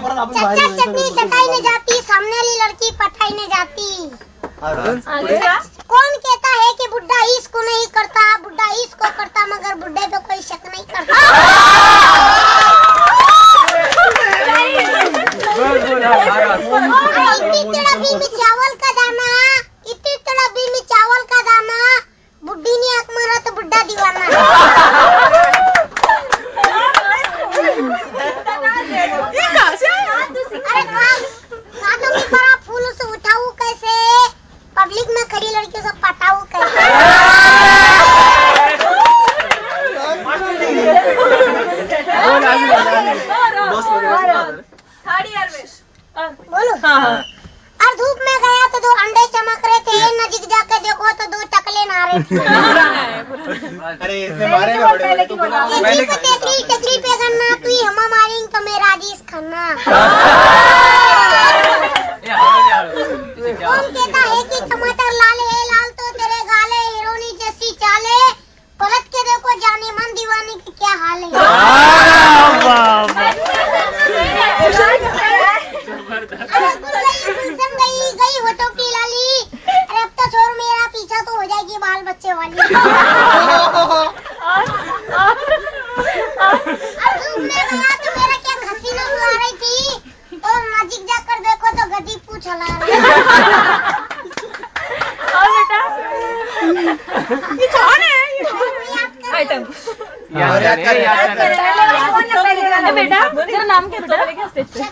चटनी चटाई नहीं जाती सामने वाली लड़की पटाई नहीं जाती। कौन कहता है कि बुढ़ा इसको नहीं करता बुढ़ा इसको करता मगर बुढ़े पे कोई शक नहीं करता। में चावल का दाना इतनी तड़बी में चावल का दाना। बुढ़ी ने आँख मारा तो बुढ़ा दीवाना। और धूप में गया तो दो अंडे चमक रहे थे नजीक जाके देखो तो दो टकले नारे थे। अरे इसने मारेगा बड़े बड़े टकली टकली टकली पे करना तू ही हमा मारेंगे तो मैं राजेश खन्ना। कौन कहता है कि टमाटर लाल है लाल तो तेरे गाले हीरोनी जैसी चाले पलट के देखो जाने मन दीवाने की क्या हाल है अरे गुलगई गुलशन गई गई होटो की लाली अरे अब तो छोड़ मेरा पीछा तो हो जाएगी बाल बच्चे वाली अब धूप में गया तो मेरा क्या खसी न बुला रही थी और नजीक जाकर देखो तो गदी पूछ हला रही आइटम याद करना बेटा तेरा नाम क्या बेटा? है